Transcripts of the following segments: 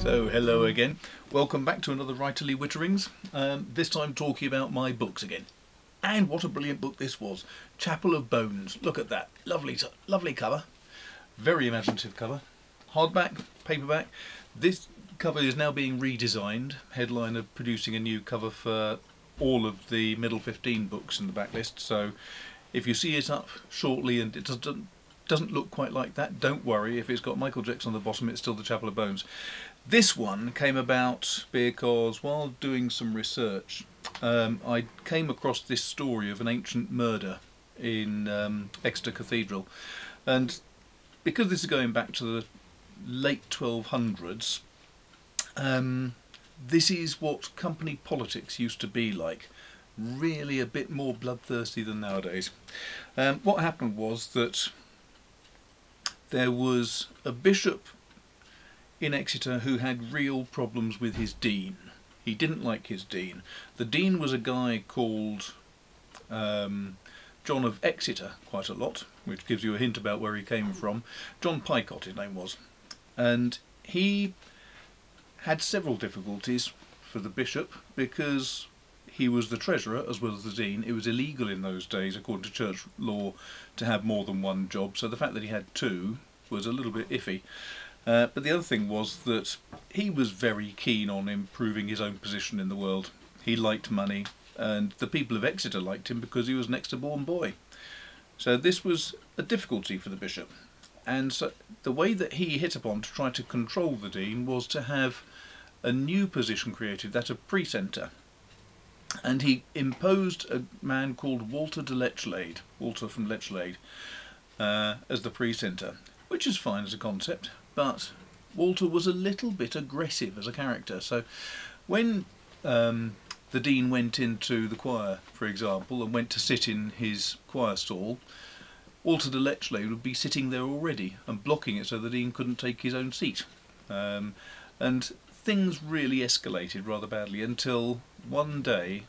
So hello again. Welcome back to another Writerly Witterings. Um, this time talking about my books again. And what a brilliant book this was. Chapel of Bones. Look at that. Lovely, lovely cover. Very imaginative cover. Hardback, paperback. This cover is now being redesigned. Headline of producing a new cover for all of the middle 15 books in the backlist. So if you see it up shortly and it doesn't doesn't look quite like that, don't worry. If it's got Michael Jecks on the bottom, it's still the Chapel of Bones. This one came about because while doing some research, um, I came across this story of an ancient murder in um, Exeter Cathedral. And because this is going back to the late 1200s, um, this is what company politics used to be like. Really a bit more bloodthirsty than nowadays. Um, what happened was that there was a bishop in Exeter who had real problems with his dean. He didn't like his dean. The dean was a guy called um, John of Exeter, quite a lot, which gives you a hint about where he came from. John Picot, his name was. And he had several difficulties for the bishop because he was the treasurer as well as the dean. It was illegal in those days, according to church law, to have more than one job. So the fact that he had two was a little bit iffy. Uh, but the other thing was that he was very keen on improving his own position in the world. He liked money, and the people of Exeter liked him because he was an Exeter born boy. So this was a difficulty for the bishop. And so the way that he hit upon to try to control the dean was to have a new position created, that of precentor and he imposed a man called Walter de Lechlade, Walter from Lechlade, uh, as the precentor, which is fine as a concept, but Walter was a little bit aggressive as a character. So when um, the dean went into the choir, for example, and went to sit in his choir stall, Walter de Lechlade would be sitting there already and blocking it so the dean couldn't take his own seat. Um, and things really escalated rather badly until one day,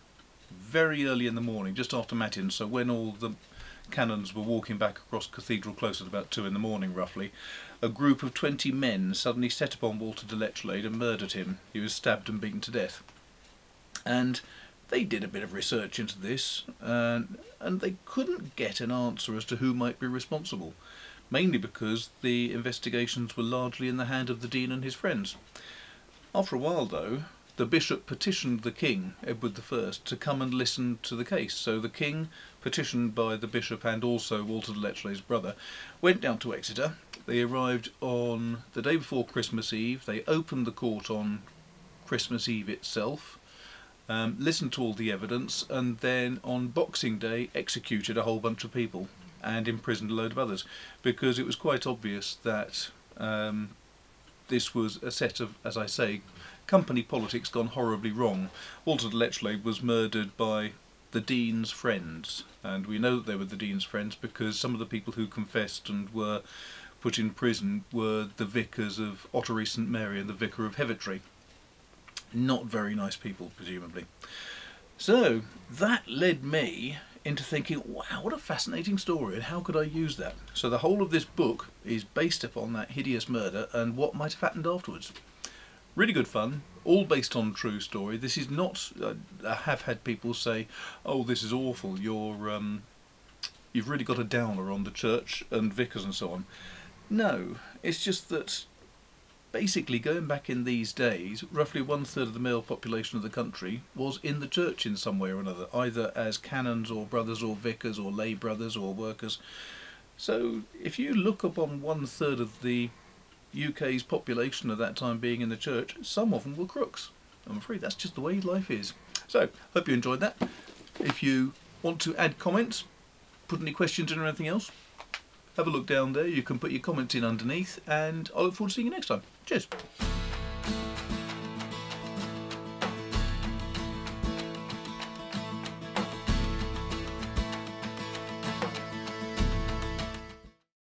very early in the morning, just after Matins, so when all the canons were walking back across Cathedral Close at about two in the morning roughly, a group of 20 men suddenly set upon Walter de Lechlade and murdered him. He was stabbed and beaten to death. And they did a bit of research into this, and they couldn't get an answer as to who might be responsible, mainly because the investigations were largely in the hand of the Dean and his friends. After a while, though, the bishop petitioned the king, Edward I, to come and listen to the case. So the king, petitioned by the bishop and also Walter de Lechlade's brother, went down to Exeter. They arrived on the day before Christmas Eve. They opened the court on Christmas Eve itself, um, listened to all the evidence, and then on Boxing Day executed a whole bunch of people and imprisoned a load of others because it was quite obvious that um, this was a set of, as I say, company politics gone horribly wrong. Walter de Lechlade was murdered by the Dean's friends, and we know that they were the Dean's friends because some of the people who confessed and were put in prison were the vicars of Ottery St Mary and the vicar of Heavitree. Not very nice people, presumably. So that led me into thinking, wow, what a fascinating story, and how could I use that? So the whole of this book is based upon that hideous murder and what might have happened afterwards. Really good fun, all based on true story. This is not. Uh, I have had people say, "Oh, this is awful. You're, um, you've really got a downer on the church and vicars and so on." No, it's just that basically going back in these days, roughly one third of the male population of the country was in the church in some way or another, either as canons or brothers or vicars or lay brothers or workers. So if you look upon one third of the UK's population at that time being in the church, some of them were crooks. I'm afraid that's just the way life is. So, hope you enjoyed that. If you want to add comments, put any questions in or anything else, have a look down there. You can put your comments in underneath, and I look forward to seeing you next time. Cheers.